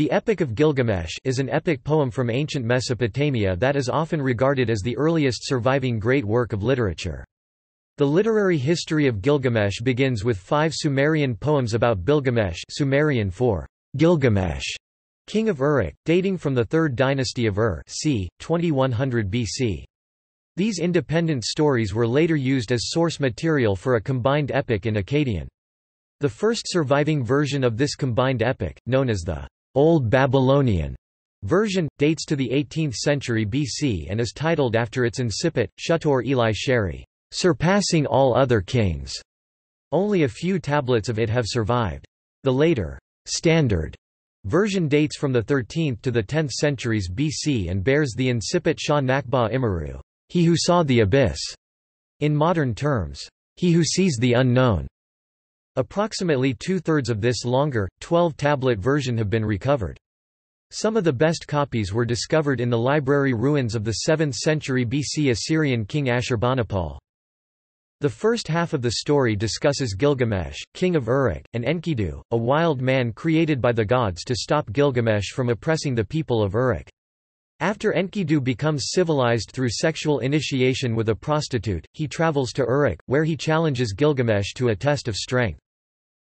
The Epic of Gilgamesh is an epic poem from ancient Mesopotamia that is often regarded as the earliest surviving great work of literature. The literary history of Gilgamesh begins with five Sumerian poems about Bilgamesh Sumerian for Gilgamesh, king of Uruk, dating from the 3rd dynasty of Ur c. 2100 BC. These independent stories were later used as source material for a combined epic in Akkadian. The first surviving version of this combined epic, known as the Old Babylonian version, dates to the 18th century BC and is titled after its incipit, Shutur eli sharri, surpassing all other kings. Only a few tablets of it have survived. The later, standard version dates from the 13th to the 10th centuries BC and bears the incipit Sha naqba imuru, he who saw the abyss. In modern terms, he who sees the unknown. Approximately two-thirds of this longer, 12-tablet version have been recovered. Some of the best copies were discovered in the library ruins of the 7th century BC Assyrian king Ashurbanipal. The first half of the story discusses Gilgamesh, king of Uruk, and Enkidu, a wild man created by the gods to stop Gilgamesh from oppressing the people of Uruk. After Enkidu becomes civilized through sexual initiation with a prostitute, he travels to Uruk, where he challenges Gilgamesh to a test of strength.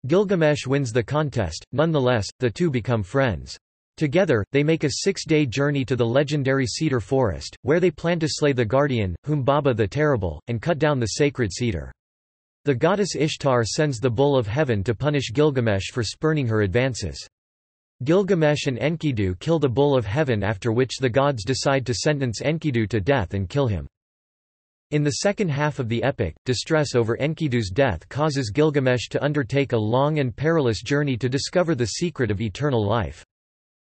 Gilgamesh wins the contest, nonetheless, the two become friends. Together, they make a six-day journey to the legendary cedar forest, where they plan to slay the guardian, Humbaba the Terrible, and cut down the sacred cedar. The goddess Ishtar sends the bull of heaven to punish Gilgamesh for spurning her advances. Gilgamesh and Enkidu kill the bull of heaven after which the gods decide to sentence Enkidu to death and kill him. In the second half of the epic, distress over Enkidu's death causes Gilgamesh to undertake a long and perilous journey to discover the secret of eternal life.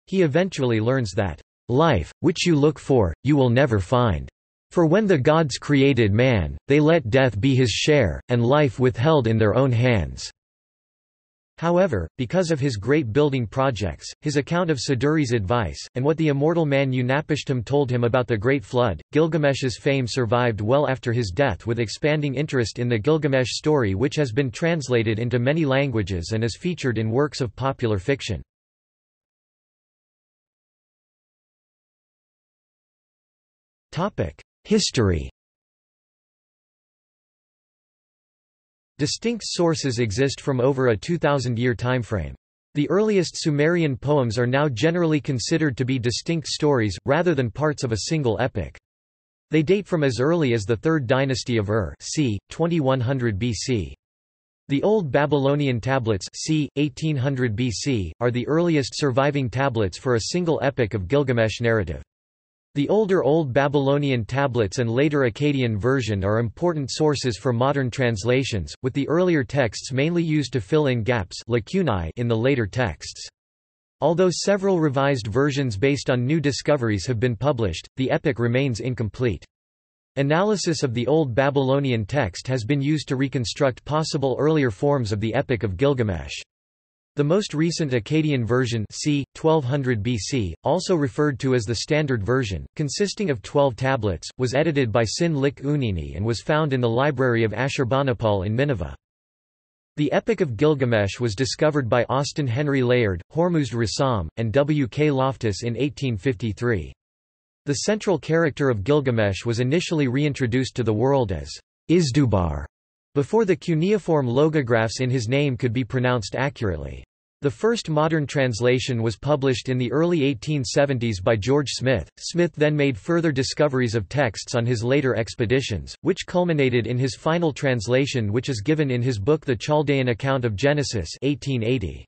He eventually learns that, "...life, which you look for, you will never find. For when the gods created man, they let death be his share, and life withheld in their own hands." However, because of his great building projects, his account of Siduri's advice, and what the immortal man Utnapishtim told him about the Great Flood, Gilgamesh's fame survived well after his death with expanding interest in the Gilgamesh story which has been translated into many languages and is featured in works of popular fiction. History Distinct sources exist from over a 2,000-year timeframe. The earliest Sumerian poems are now generally considered to be distinct stories, rather than parts of a single epic. They date from as early as the 3rd dynasty of Ur c. 2100 BC. The Old Babylonian tablets c. 1800 BC, are the earliest surviving tablets for a single epic of Gilgamesh narrative. The older Old Babylonian tablets and later Akkadian version are important sources for modern translations, with the earlier texts mainly used to fill in gaps lacunae in the later texts. Although several revised versions based on new discoveries have been published, the epic remains incomplete. Analysis of the Old Babylonian text has been used to reconstruct possible earlier forms of the Epic of Gilgamesh. The most recent Akkadian version c. 1200 BC, also referred to as the Standard Version, consisting of 12 tablets, was edited by Sin-leqi-unninni and was found in the library of Ashurbanipal in Nineveh. The Epic of Gilgamesh was discovered by Austin Henry Layard, Hormuzd Rassam, and W. K. Loftus in 1853. The central character of Gilgamesh was initially reintroduced to the world as Izdubar, before the cuneiform logographs in his name could be pronounced accurately. The first modern translation was published in the early 1870s by George Smith. Smith then made further discoveries of texts on his later expeditions, which culminated in his final translation which is given in his book The Chaldean Account of Genesis 1880.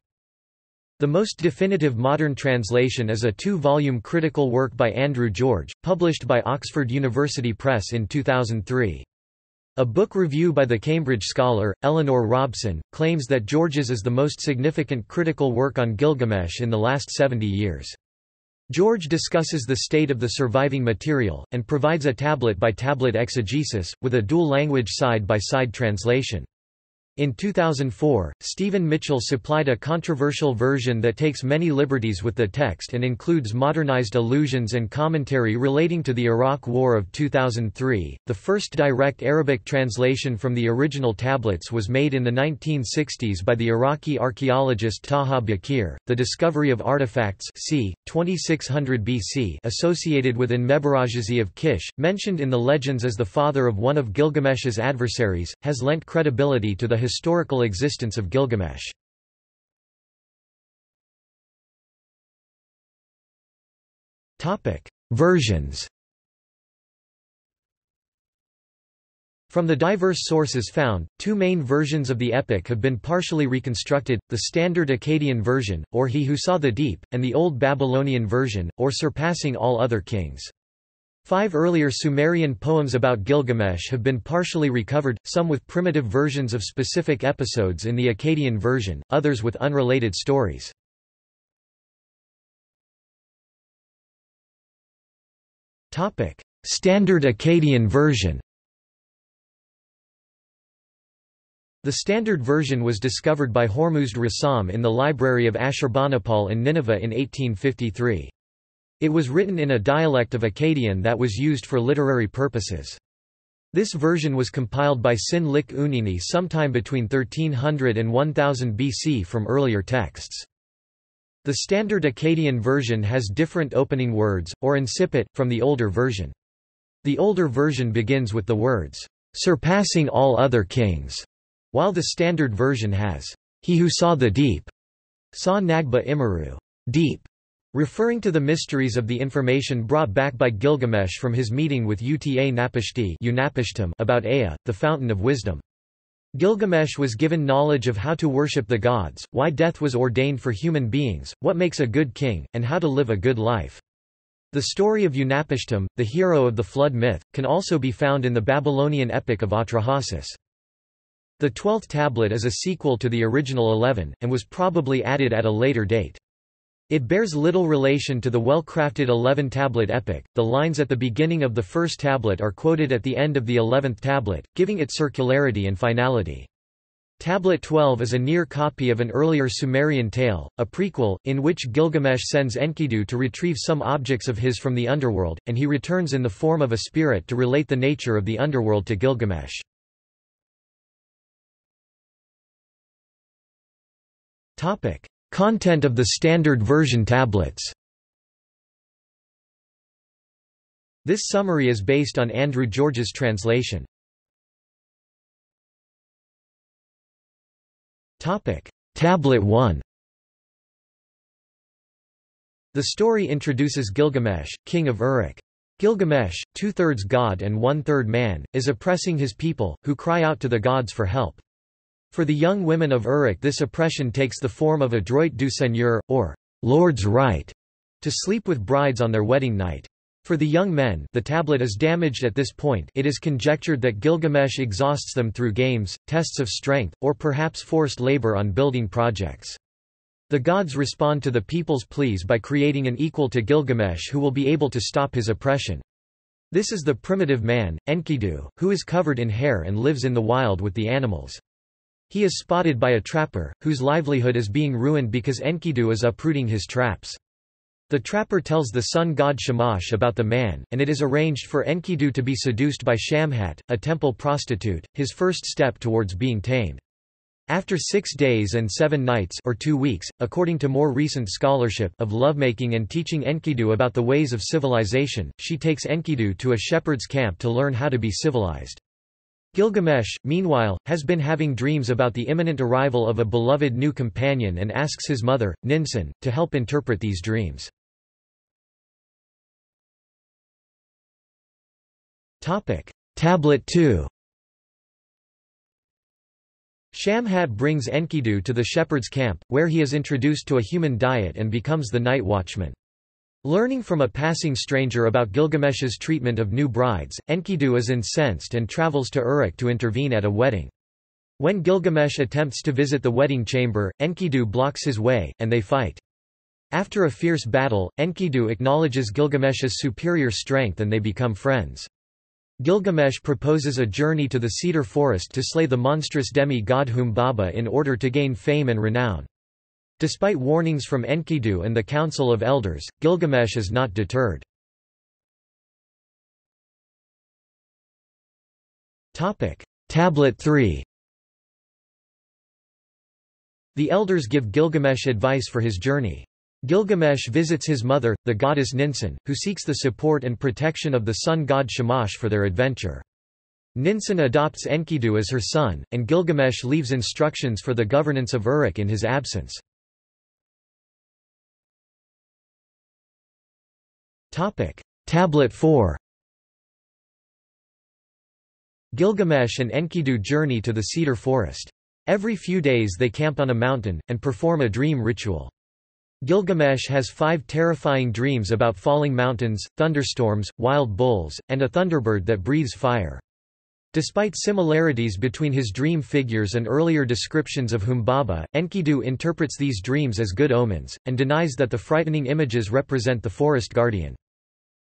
The most definitive modern translation is a two-volume critical work by Andrew George, published by Oxford University Press in 2003. A book review by the Cambridge scholar, Eleanor Robson, claims that George's is the most significant critical work on Gilgamesh in the last 70 years. George discusses the state of the surviving material, and provides a tablet-by-tablet -tablet exegesis, with a dual-language side-by-side translation. In 2004, Stephen Mitchell supplied a controversial version that takes many liberties with the text and includes modernized allusions and commentary relating to the Iraq War of 2003. The first direct Arabic translation from the original tablets was made in the 1960s by the Iraqi archaeologist Taha Baqir. The discovery of artifacts c. 2600 BC associated with Enmebaragesi of Kish, mentioned in the legends as the father of one of Gilgamesh's adversaries, has lent credibility to the historical existence of Gilgamesh. Versions From the diverse sources found, two main versions of the epic have been partially reconstructed, the Standard Akkadian version, or He Who Saw the Deep, and the Old Babylonian version, or Surpassing All Other Kings. Five earlier Sumerian poems about Gilgamesh have been partially recovered, some with primitive versions of specific episodes in the Akkadian version, others with unrelated stories. Standard Akkadian version The standard version was discovered by Hormuzd Rassam in the library of Ashurbanipal in Nineveh in 1853. It was written in a dialect of Akkadian that was used for literary purposes. This version was compiled by Sin-leqi-unninni sometime between 1300 and 1000 BC from earlier texts. The standard Akkadian version has different opening words, or incipit, from the older version. The older version begins with the words, "...surpassing all other kings", while the standard version has, "...he who saw the deep", saw Nagba Imaru, deep, Referring to the mysteries of the information brought back by Gilgamesh from his meeting with Uta Napishti about Ea, the fountain of wisdom. Gilgamesh was given knowledge of how to worship the gods, why death was ordained for human beings, what makes a good king, and how to live a good life. The story of Utnapishtim, the hero of the flood myth, can also be found in the Babylonian epic of Atrahasis. The twelfth tablet is a sequel to the original eleven, and was probably added at a later date. It bears little relation to the well-crafted 11-tablet epic. The lines at the beginning of the first tablet are quoted at the end of the 11th tablet, giving it circularity and finality. Tablet 12 is a near copy of an earlier Sumerian tale, a prequel, in which Gilgamesh sends Enkidu to retrieve some objects of his from the underworld, and he returns in the form of a spirit to relate the nature of the underworld to Gilgamesh. Topic: Content of the standard version tablets This summary is based on Andrew George's translation. Tablet 1 The story introduces Gilgamesh, king of Uruk. Gilgamesh, two-thirds god and one-third man, is oppressing his people, who cry out to the gods for help. For the young women of Uruk this oppression takes the form of a droit du seigneur, or Lord's right, to sleep with brides on their wedding night. For the young men the tablet is damaged at this point it is conjectured that Gilgamesh exhausts them through games, tests of strength, or perhaps forced labor on building projects. The gods respond to the people's pleas by creating an equal to Gilgamesh who will be able to stop his oppression. This is the primitive man, Enkidu, who is covered in hair and lives in the wild with the animals. He is spotted by a trapper, whose livelihood is being ruined because Enkidu is uprooting his traps. The trapper tells the sun god Shamash about the man, and it is arranged for Enkidu to be seduced by Shamhat, a temple prostitute, his first step towards being tamed. After six days and seven nights or two weeks, according to more recent scholarship of lovemaking and teaching Enkidu about the ways of civilization, she takes Enkidu to a shepherd's camp to learn how to be civilized. Gilgamesh, meanwhile, has been having dreams about the imminent arrival of a beloved new companion and asks his mother, Ninsun, to help interpret these dreams. Tablet 2 Shamhat brings Enkidu to the shepherd's camp, where he is introduced to a human diet and becomes the night watchman. Learning from a passing stranger about Gilgamesh's treatment of new brides, Enkidu is incensed and travels to Uruk to intervene at a wedding. When Gilgamesh attempts to visit the wedding chamber, Enkidu blocks his way, and they fight. After a fierce battle, Enkidu acknowledges Gilgamesh's superior strength and they become friends. Gilgamesh proposes a journey to the cedar forest to slay the monstrous demi-god Humbaba in order to gain fame and renown. Despite warnings from Enkidu and the Council of Elders, Gilgamesh is not deterred. Tablet 3 The elders give Gilgamesh advice for his journey. Gilgamesh visits his mother, the goddess Ninsun, who seeks the support and protection of the sun god Shamash for their adventure. Ninsun adopts Enkidu as her son, and Gilgamesh leaves instructions for the governance of Uruk in his absence. Tablet 4 Gilgamesh and Enkidu journey to the cedar forest. Every few days they camp on a mountain, and perform a dream ritual. Gilgamesh has five terrifying dreams about falling mountains, thunderstorms, wild bulls, and a thunderbird that breathes fire. Despite similarities between his dream figures and earlier descriptions of Humbaba, Enkidu interprets these dreams as good omens, and denies that the frightening images represent the forest guardian.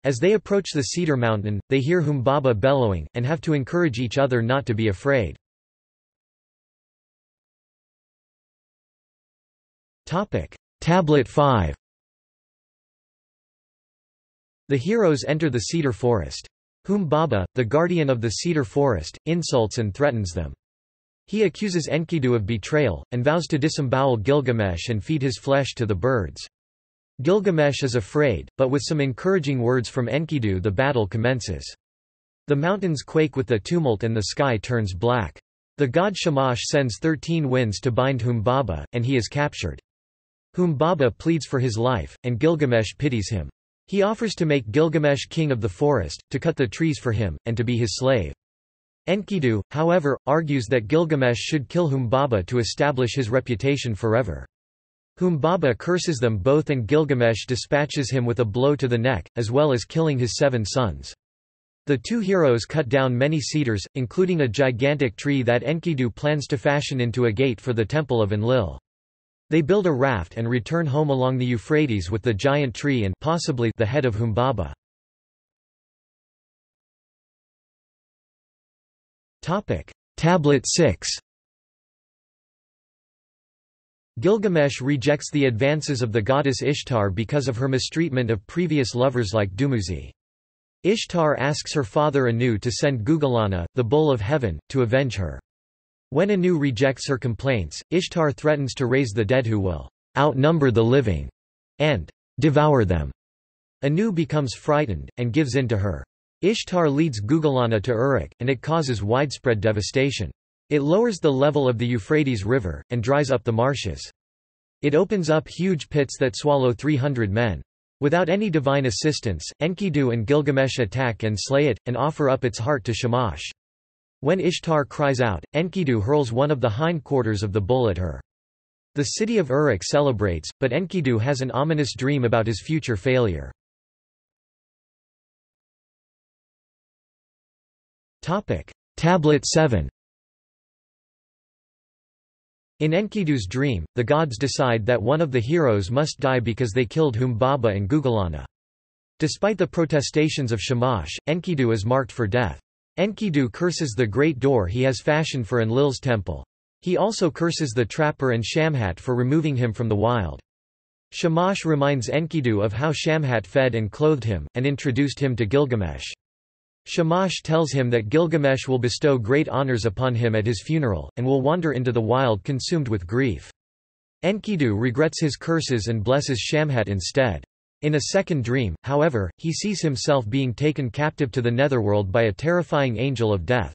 As they approach the cedar mountain, they hear Humbaba bellowing, and have to encourage each other not to be afraid. Tablet 5 The heroes enter the cedar forest. Humbaba, the guardian of the cedar forest, insults and threatens them. He accuses Enkidu of betrayal, and vows to disembowel Gilgamesh and feed his flesh to the birds. Gilgamesh is afraid, but with some encouraging words from Enkidu the battle commences. The mountains quake with the tumult and the sky turns black. The god Shamash sends thirteen winds to bind Humbaba, and he is captured. Humbaba pleads for his life, and Gilgamesh pities him. He offers to make Gilgamesh king of the forest, to cut the trees for him, and to be his slave. Enkidu, however, argues that Gilgamesh should kill Humbaba to establish his reputation forever. Humbaba curses them both and Gilgamesh dispatches him with a blow to the neck, as well as killing his seven sons. The two heroes cut down many cedars, including a gigantic tree that Enkidu plans to fashion into a gate for the temple of Enlil. They build a raft and return home along the Euphrates with the giant tree and possibly the head of Humbaba. Topic: Tablet 6. Gilgamesh rejects the advances of the goddess Ishtar because of her mistreatment of previous lovers like Dumuzi. Ishtar asks her father Anu to send Gugalanna, the bull of heaven, to avenge her. When Anu rejects her complaints, Ishtar threatens to raise the dead who will outnumber the living and devour them. Anu becomes frightened, and gives in to her. Ishtar leads Gugalanna to Uruk, and it causes widespread devastation. It lowers the level of the Euphrates River, and dries up the marshes. It opens up huge pits that swallow 300 men. Without any divine assistance, Enkidu and Gilgamesh attack and slay it, and offer up its heart to Shamash. When Ishtar cries out, Enkidu hurls one of the hindquarters of the bull at her. The city of Uruk celebrates, but Enkidu has an ominous dream about his future failure. Tablet 7 In Enkidu's dream, the gods decide that one of the heroes must die because they killed Humbaba and Gugalanna. Despite the protestations of Shamash, Enkidu is marked for death. Enkidu curses the great door he has fashioned for Enlil's temple. He also curses the trapper and Shamhat for removing him from the wild. Shamash reminds Enkidu of how Shamhat fed and clothed him, and introduced him to Gilgamesh. Shamash tells him that Gilgamesh will bestow great honors upon him at his funeral, and will wander into the wild consumed with grief. Enkidu regrets his curses and blesses Shamhat instead. In a second dream, however, he sees himself being taken captive to the netherworld by a terrifying angel of death.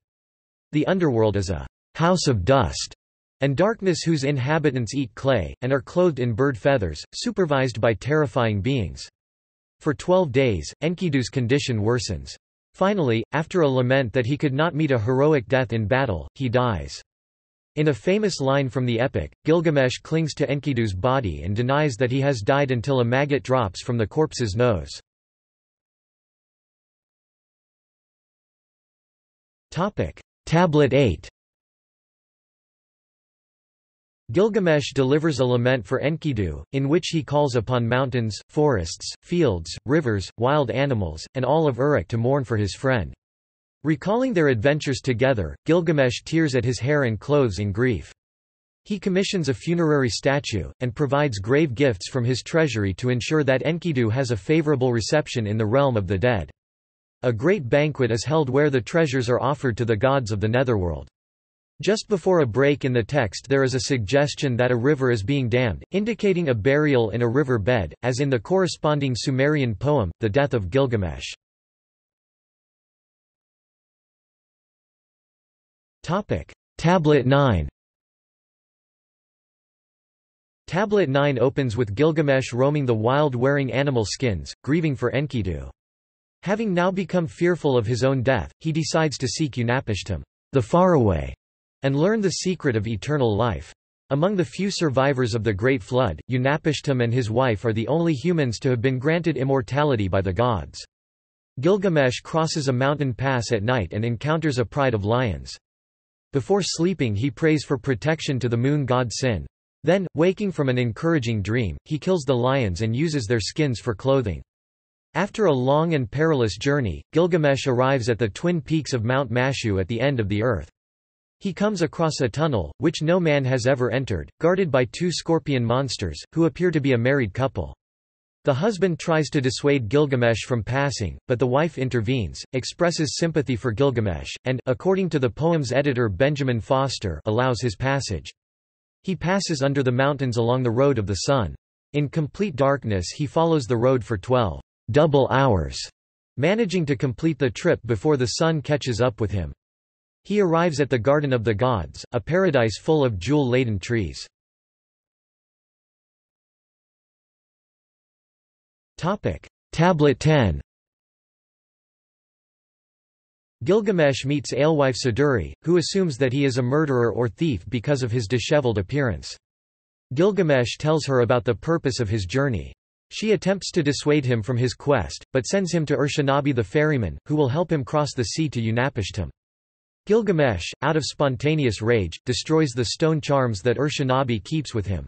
The underworld is a house of dust and darkness whose inhabitants eat clay, and are clothed in bird feathers, supervised by terrifying beings. For twelve days, Enkidu's condition worsens. Finally, after a lament that he could not meet a heroic death in battle, he dies. In a famous line from the epic, Gilgamesh clings to Enkidu's body and denies that he has died until a maggot drops from the corpse's nose. Tablet 8 Gilgamesh delivers a lament for Enkidu, in which he calls upon mountains, forests, fields, rivers, wild animals, and all of Uruk to mourn for his friend. Recalling their adventures together, Gilgamesh tears at his hair and clothes in grief. He commissions a funerary statue, and provides grave gifts from his treasury to ensure that Enkidu has a favorable reception in the realm of the dead. A great banquet is held where the treasures are offered to the gods of the netherworld. Just before a break in the text there is a suggestion that a river is being dammed, indicating a burial in a river bed, as in the corresponding Sumerian poem, The Death of Gilgamesh. Tablet 9 Tablet 9 opens with Gilgamesh roaming the wild wearing animal skins, grieving for Enkidu. Having now become fearful of his own death, he decides to seek Utnapishtim, the faraway, and learn the secret of eternal life. Among the few survivors of the Great Flood, Utnapishtim and his wife are the only humans to have been granted immortality by the gods. Gilgamesh crosses a mountain pass at night and encounters a pride of lions. Before sleeping he prays for protection to the moon god Sin. Then, waking from an encouraging dream, he kills the lions and uses their skins for clothing. After a long and perilous journey, Gilgamesh arrives at the twin peaks of Mount Mashu at the end of the earth. He comes across a tunnel, which no man has ever entered, guarded by two scorpion monsters, who appear to be a married couple. The husband tries to dissuade Gilgamesh from passing, but the wife intervenes, expresses sympathy for Gilgamesh, and according to the poem's editor Benjamin Foster allows his passage. He passes under the mountains along the road of the sun. In complete darkness he follows the road for twelve double hours, managing to complete the trip before the sun catches up with him. He arrives at the Garden of the Gods, a paradise full of jewel-laden trees. Tablet 10. Gilgamesh meets alewife Siduri, who assumes that he is a murderer or thief because of his disheveled appearance. Gilgamesh tells her about the purpose of his journey. She attempts to dissuade him from his quest, but sends him to Urshanabi the ferryman, who will help him cross the sea to Utnapishtim. Gilgamesh, out of spontaneous rage, destroys the stone charms that Urshanabi keeps with him.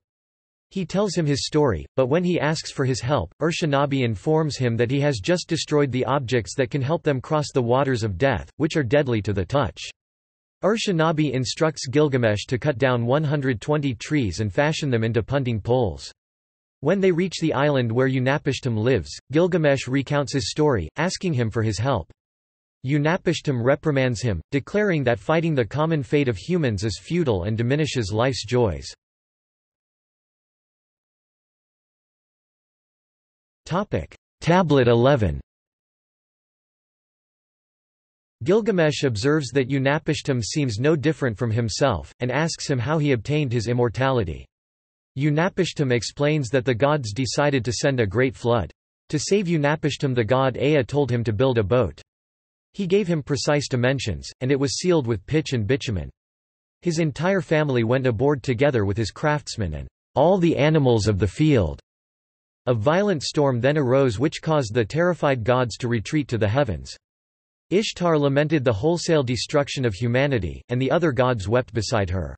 He tells him his story, but when he asks for his help, Urshanabi informs him that he has just destroyed the objects that can help them cross the waters of death, which are deadly to the touch. Urshanabi instructs Gilgamesh to cut down 120 trees and fashion them into punting poles. When they reach the island where Utnapishtim lives, Gilgamesh recounts his story, asking him for his help. Utnapishtim reprimands him, declaring that fighting the common fate of humans is futile and diminishes life's joys. Tablet 11 Gilgamesh observes that Utnapishtim seems no different from himself, and asks him how he obtained his immortality. Utnapishtim explains that the gods decided to send a great flood. To save Utnapishtim the god Ea told him to build a boat. He gave him precise dimensions, and it was sealed with pitch and bitumen. His entire family went aboard together with his craftsmen and all the animals of the field. A violent storm then arose which caused the terrified gods to retreat to the heavens. Ishtar lamented the wholesale destruction of humanity, and the other gods wept beside her.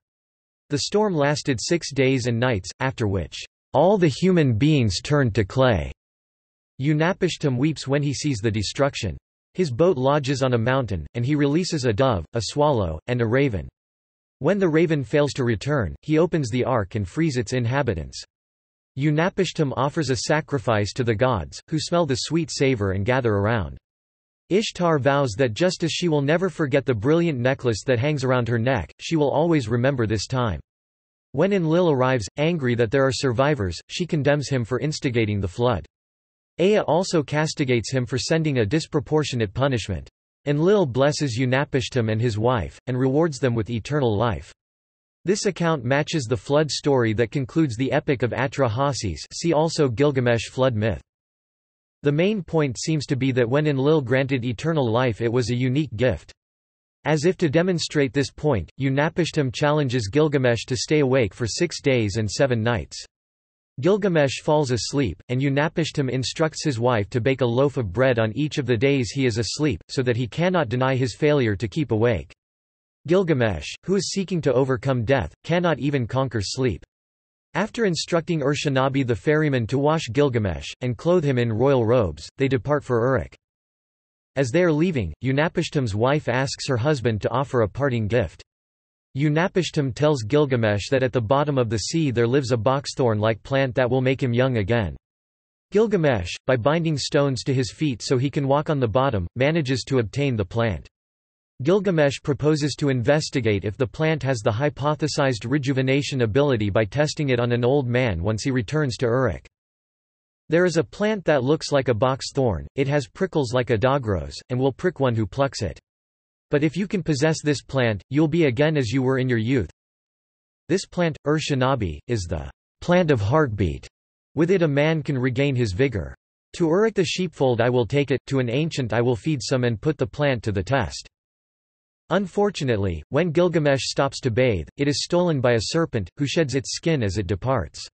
The storm lasted six days and nights, after which, all the human beings turned to clay. Utnapishtim weeps when he sees the destruction. His boat lodges on a mountain, and he releases a dove, a swallow, and a raven. When the raven fails to return, he opens the ark and frees its inhabitants. Utnapishtim offers a sacrifice to the gods, who smell the sweet savor and gather around. Ishtar vows that just as she will never forget the brilliant necklace that hangs around her neck, she will always remember this time. When Enlil arrives, angry that there are survivors, she condemns him for instigating the flood. Ea also castigates him for sending a disproportionate punishment. Enlil blesses Utnapishtim and his wife, and rewards them with eternal life. This account matches the flood story that concludes the Epic of Atrahasis see also Gilgamesh flood myth. The main point seems to be that when Enlil granted eternal life it was a unique gift. As if to demonstrate this point, Utnapishtim challenges Gilgamesh to stay awake for six days and seven nights. Gilgamesh falls asleep, and Utnapishtim instructs his wife to bake a loaf of bread on each of the days he is asleep, so that he cannot deny his failure to keep awake. Gilgamesh, who is seeking to overcome death, cannot even conquer sleep. After instructing Urshanabi the ferryman to wash Gilgamesh, and clothe him in royal robes, they depart for Uruk. As they are leaving, Utnapishtim's wife asks her husband to offer a parting gift. Utnapishtim tells Gilgamesh that at the bottom of the sea there lives a boxthorn-like plant that will make him young again. Gilgamesh, by binding stones to his feet so he can walk on the bottom, manages to obtain the plant. Gilgamesh proposes to investigate if the plant has the hypothesized rejuvenation ability by testing it on an old man once he returns to Uruk. There is a plant that looks like a box thorn, it has prickles like a dogrose, and will prick one who plucks it. But if you can possess this plant, you'll be again as you were in your youth. This plant, Ur-Shanabi, is the plant of heartbeat. With it a man can regain his vigor. To Uruk the sheepfold I will take it, to an ancient I will feed some and put the plant to the test. Unfortunately, when Gilgamesh stops to bathe, it is stolen by a serpent, who sheds its skin as it departs.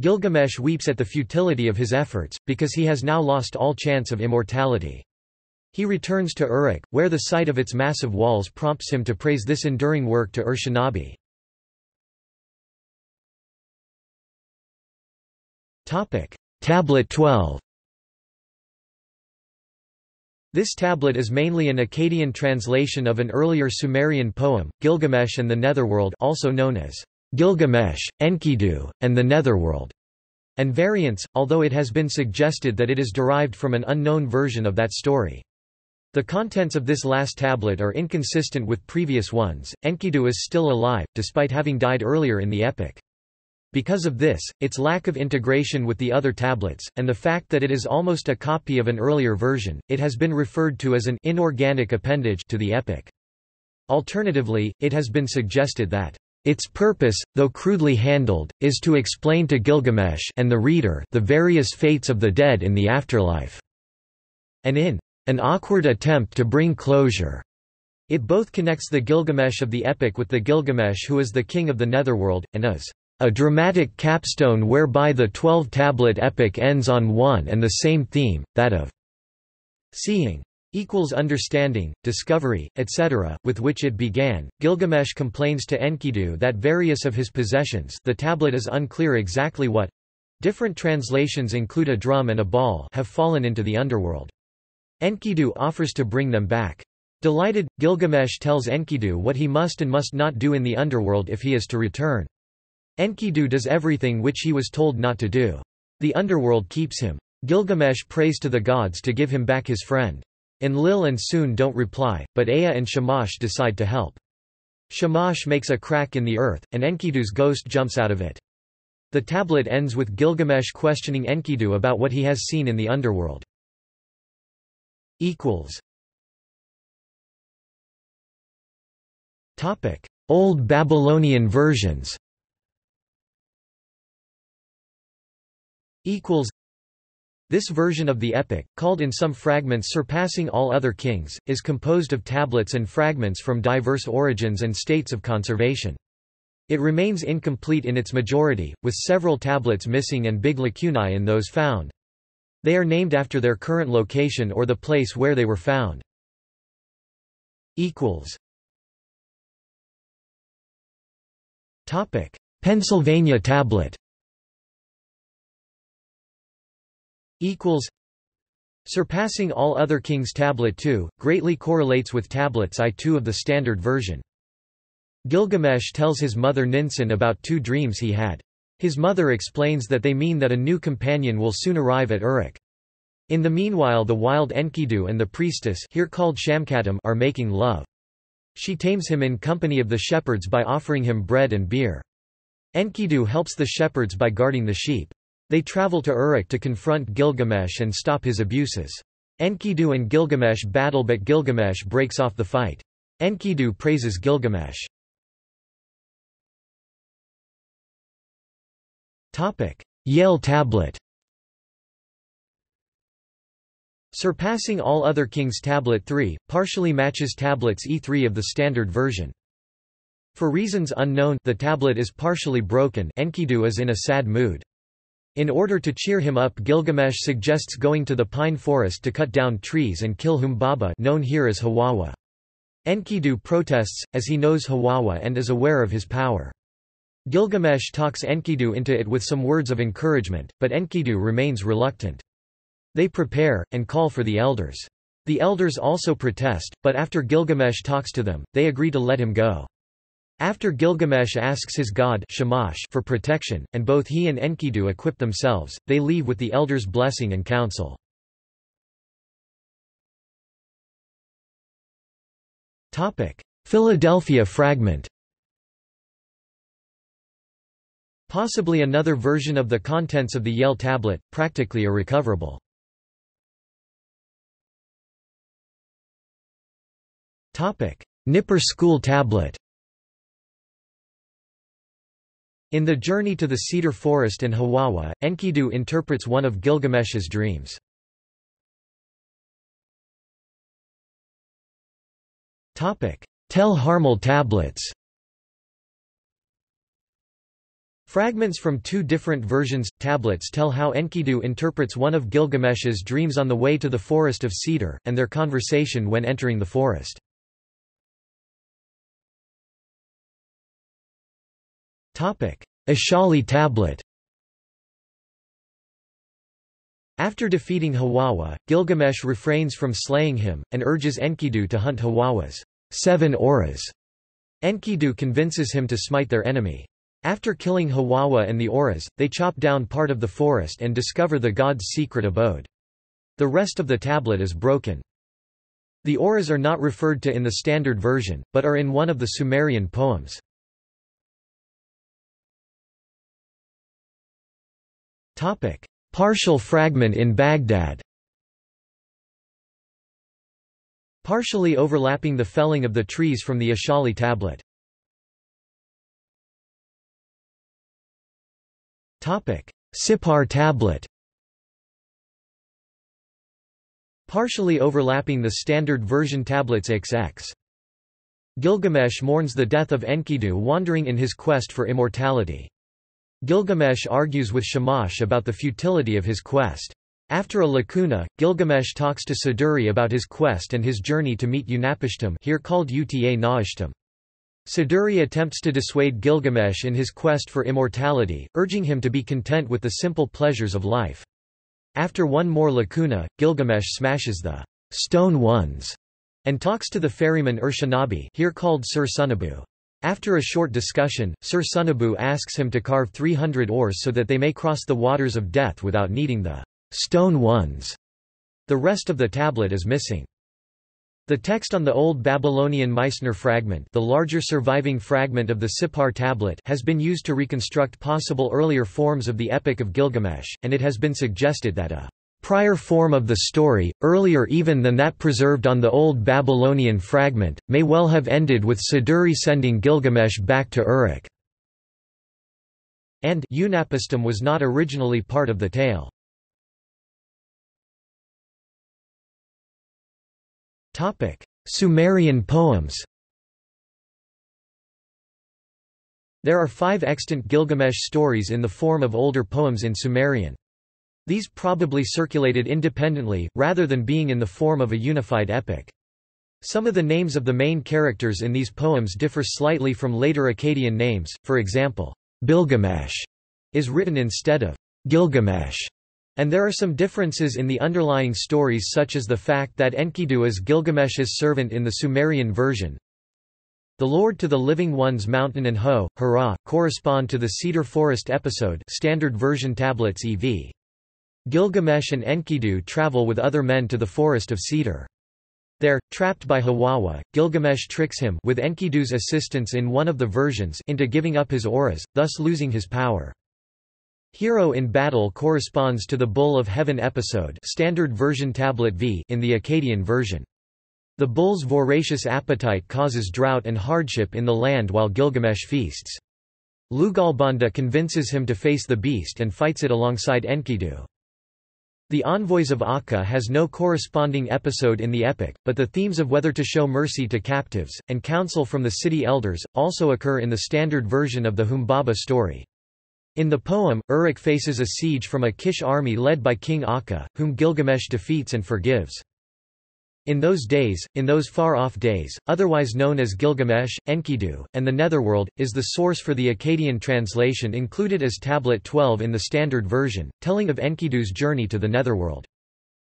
Gilgamesh weeps at the futility of his efforts, because he has now lost all chance of immortality. He returns to Uruk, where the sight of its massive walls prompts him to praise this enduring work to Ur-Shanabi. Tablet 12 This tablet is mainly an Akkadian translation of an earlier Sumerian poem, Gilgamesh and the Netherworld also known as Gilgamesh, Enkidu, and the Netherworld, and variants, although it has been suggested that it is derived from an unknown version of that story. The contents of this last tablet are inconsistent with previous ones. Enkidu is still alive, despite having died earlier in the epic. Because of this, its lack of integration with the other tablets, and the fact that it is almost a copy of an earlier version, it has been referred to as an inorganic appendage to the epic. Alternatively, it has been suggested that its purpose, though crudely handled, is to explain to Gilgamesh and the reader the various fates of the dead in the afterlife. And in an awkward attempt to bring closure, it both connects the Gilgamesh of the epic with the Gilgamesh who is the king of the netherworld, and is a dramatic capstone whereby the twelve-tablet epic ends on one and the same theme, that of seeing equals understanding, discovery, etc., with which it began. Gilgamesh complains to Enkidu that various of his possessions the tablet is unclear exactly what different translations include a drum and a ball have fallen into the underworld. Enkidu offers to bring them back. Delighted, Gilgamesh tells Enkidu what he must and must not do in the underworld if he is to return. Enkidu does everything which he was told not to do. The underworld keeps him. Gilgamesh prays to the gods to give him back his friend. Enlil and Suen don't reply, but Ea and Shamash decide to help. Shamash makes a crack in the earth, and Enkidu's ghost jumps out of it. The tablet ends with Gilgamesh questioning Enkidu about what he has seen in the underworld. Old Babylonian versions this version of the epic, called in some fragments surpassing all other kings, is composed of tablets and fragments from diverse origins and states of conservation. It remains incomplete in its majority, with several tablets missing and big lacunae in those found. They are named after their current location or the place where they were found. Topic: Pennsylvania tablet equals Surpassing all other kings Tablet 2, greatly correlates with tablets I2 of the standard version. Gilgamesh tells his mother Ninsun about two dreams he had. His mother explains that they mean that a new companion will soon arrive at Uruk. In the meanwhile the wild Enkidu and the priestess here called Shamkatum are making love. She tames him in company of the shepherds by offering him bread and beer. Enkidu helps the shepherds by guarding the sheep. They travel to Uruk to confront Gilgamesh and stop his abuses. Enkidu and Gilgamesh battle but Gilgamesh breaks off the fight. Enkidu praises Gilgamesh. Yale tablet Surpassing all other kings Tablet 3, partially matches tablets E3 of the standard version. For reasons unknown the tablet is partially broken Enkidu is in a sad mood. In order to cheer him up Gilgamesh suggests going to the pine forest to cut down trees and kill Humbaba known here as Huwawa. Enkidu protests, as he knows Huwawa and is aware of his power. Gilgamesh talks Enkidu into it with some words of encouragement, but Enkidu remains reluctant. They prepare, and call for the elders. The elders also protest, but after Gilgamesh talks to them, they agree to let him go. After Gilgamesh asks his god Shamash for protection, and both he and Enkidu equip themselves, they leave with the elders' blessing and counsel. Philadelphia fragment Possibly another version of the contents of the Yale tablet, practically irrecoverable. Nippur school tablet In The Journey to the Cedar Forest and Huwawa, Enkidu interprets one of Gilgamesh's dreams. Tell Harmal tablets Fragments from two different versions, tablets tell how Enkidu interprets one of Gilgamesh's dreams on the way to the forest of cedar, and their conversation when entering the forest. Ishchali tablet After defeating Huwawa, Gilgamesh refrains from slaying him, and urges Enkidu to hunt Huwawa's seven auras. Enkidu convinces him to smite their enemy. After killing Huwawa and the auras, they chop down part of the forest and discover the god's secret abode. The rest of the tablet is broken. The auras are not referred to in the standard version, but are in one of the Sumerian poems. Topic: Partial fragment in Baghdad. Partially overlapping the felling of the trees from the Ishchali tablet. Sippar tablet. Partially overlapping the standard version tablets XX. Gilgamesh mourns the death of Enkidu wandering in his quest for immortality. Gilgamesh argues with Shamash about the futility of his quest. After a lacuna, Gilgamesh talks to Siduri about his quest and his journey to meet Utnapishtim here called Uta Naishtim. Siduri attempts to dissuade Gilgamesh in his quest for immortality, urging him to be content with the simple pleasures of life. After one more lacuna, Gilgamesh smashes the stone ones and talks to the ferryman Urshanabi here called Sur-sunabu. After a short discussion, Sur-sunabu asks him to carve 300 oars so that they may cross the waters of death without needing the stone ones. The rest of the tablet is missing. The text on the Old Babylonian Meissner fragment the larger surviving fragment of the Sippar tablet has been used to reconstruct possible earlier forms of the Epic of Gilgamesh, and it has been suggested that a prior form of the story, earlier even than that preserved on the Old Babylonian fragment, may well have ended with Siduri sending Gilgamesh back to Uruk. And Utnapishtim was not originally part of the tale. Sumerian poems There are five extant Gilgamesh stories in the form of older poems in Sumerian. These probably circulated independently, rather than being in the form of a unified epic. Some of the names of the main characters in these poems differ slightly from later Akkadian names, for example, Bilgamesh is written instead of Gilgamesh, and there are some differences in the underlying stories such as the fact that Enkidu is Gilgamesh's servant in the Sumerian version. The Lord to the Living One's mountain and Ho, Hara, correspond to the Cedar Forest episode standard version tablets EV. Gilgamesh and Enkidu travel with other men to the forest of cedar. There, trapped by Huwawa, Gilgamesh tricks him with Enkidu's assistance in one of the versions into giving up his auras, thus losing his power. Hero in Battle corresponds to the Bull of Heaven episode standard version tablet V in the Akkadian version. The bull's voracious appetite causes drought and hardship in the land while Gilgamesh feasts. Lugalbanda convinces him to face the beast and fights it alongside Enkidu. The Envoys of Akka has no corresponding episode in the epic, but the themes of whether to show mercy to captives, and counsel from the city elders, also occur in the standard version of the Humbaba story. In the poem, Uruk faces a siege from a Kish army led by King Akka, whom Gilgamesh defeats and forgives. In those days, in those far-off days, otherwise known as Gilgamesh, Enkidu, and the Netherworld, is the source for the Akkadian translation included as Tablet 12 in the Standard Version, telling of Enkidu's journey to the Netherworld.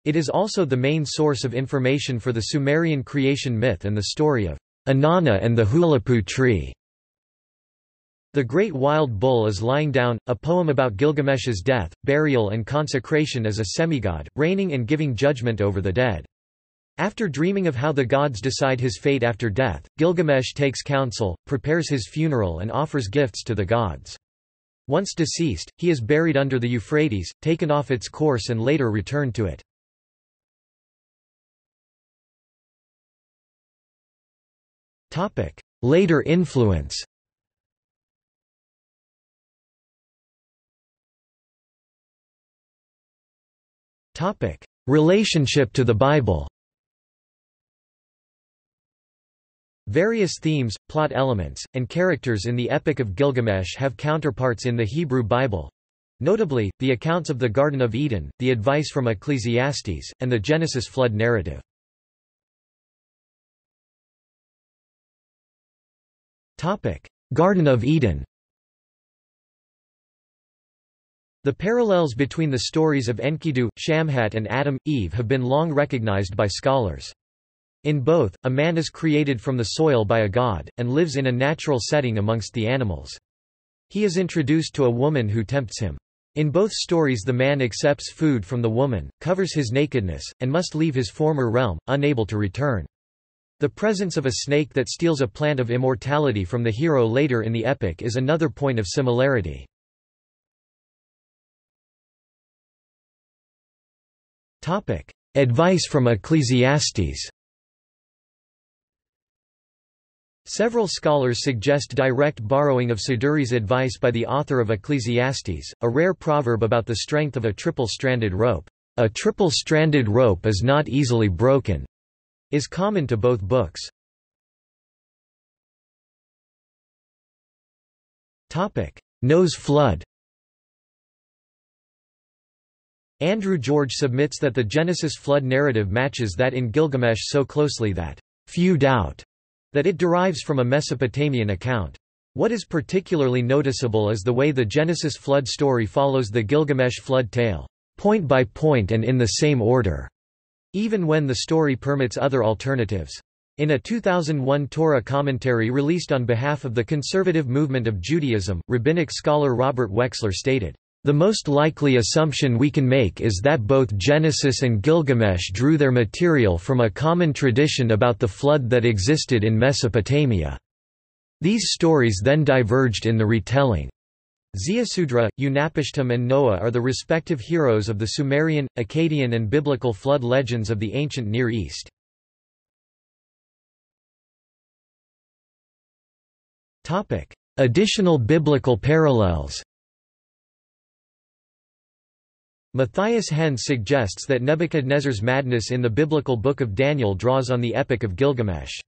It is also the main source of information for the Sumerian creation myth and the story of Inanna and the huluppu tree. The Great Wild Bull is Lying Down, a poem about Gilgamesh's death, burial and consecration as a semigod, reigning and giving judgment over the dead. After dreaming of how the gods decide his fate after death, Gilgamesh takes counsel, prepares his funeral and offers gifts to the gods. Once deceased, he is buried under the Euphrates, taken off its course and later returned to it. Later influence Relationship to the Bible Various themes, plot elements, and characters in the Epic of Gilgamesh have counterparts in the Hebrew Bible. Notably, the accounts of the Garden of Eden, the advice from Ecclesiastes, and the Genesis flood narrative. Garden of Eden The parallels between the stories of Enkidu, Shamhat and Adam, Eve have been long recognized by scholars. In both, a man is created from the soil by a god, and lives in a natural setting amongst the animals. He is introduced to a woman who tempts him. In both stories the man accepts food from the woman, covers his nakedness, and must leave his former realm, unable to return. The presence of a snake that steals a plant of immortality from the hero later in the epic is another point of similarity. Advice from Ecclesiastes Several scholars suggest direct borrowing of Siduri's advice by the author of Ecclesiastes, a rare proverb about the strength of a triple-stranded rope. A triple-stranded rope is not easily broken, is common to both books. Noah's flood Andrew George submits that the Genesis flood narrative matches that in Gilgamesh so closely that few doubt that it derives from a Mesopotamian account. What is particularly noticeable is the way the Genesis flood story follows the Gilgamesh flood tale, point by point and in the same order, even when the story permits other alternatives. In a 2001 Torah commentary released on behalf of the conservative movement of Judaism, rabbinic scholar Robert Wexler stated, the most likely assumption we can make is that both Genesis and Gilgamesh drew their material from a common tradition about the flood that existed in Mesopotamia. These stories then diverged in the retelling. Ziusudra, Utnapishtim and Noah are the respective heroes of the Sumerian, Akkadian and biblical flood legends of the ancient Near East. Additional biblical parallels Matthias Henze suggests that Nebuchadnezzar's madness in the biblical Book of Daniel draws on the Epic of Gilgamesh.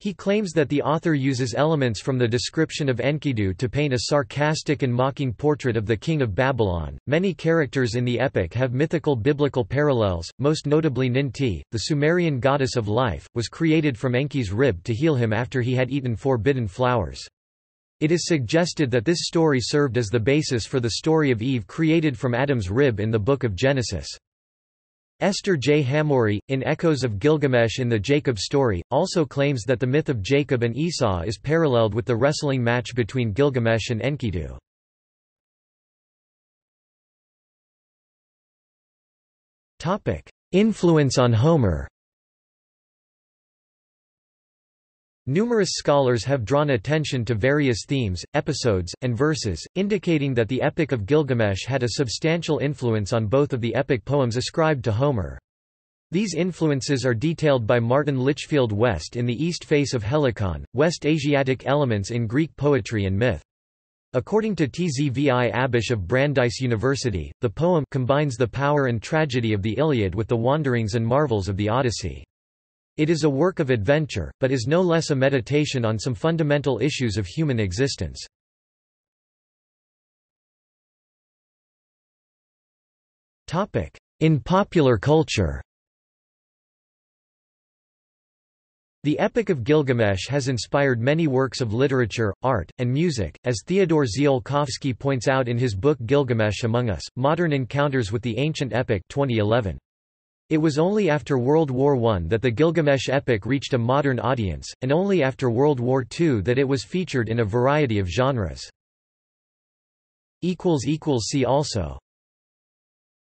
He claims that the author uses elements from the description of Enkidu to paint a sarcastic and mocking portrait of the king of Babylon. Many characters in the epic have mythical biblical parallels, most notably Ninti, the Sumerian goddess of life, was created from Enki's rib to heal him after he had eaten forbidden flowers. It is suggested that this story served as the basis for the story of Eve created from Adam's rib in the Book of Genesis. Esther J. Hamori, in Echoes of Gilgamesh in the Jacob story, also claims that the myth of Jacob and Esau is paralleled with the wrestling match between Gilgamesh and Enkidu. Influence on Homer Numerous scholars have drawn attention to various themes, episodes, and verses, indicating that the Epic of Gilgamesh had a substantial influence on both of the epic poems ascribed to Homer. These influences are detailed by Martin Litchfield West in The East Face of Helicon, West Asiatic Elements in Greek Poetry and Myth. According to Tzvi Abusch of Brandeis University, the poem combines the power and tragedy of the Iliad with the wanderings and marvels of the Odyssey. It is a work of adventure, but is no less a meditation on some fundamental issues of human existence. In popular culture The Epic of Gilgamesh has inspired many works of literature, art, and music, as Theodore Ziolkowski points out in his book Gilgamesh Among Us, Modern Encounters with the Ancient Epic 2011. It was only after World War I that the Gilgamesh epic reached a modern audience, and only after World War II that it was featured in a variety of genres. See also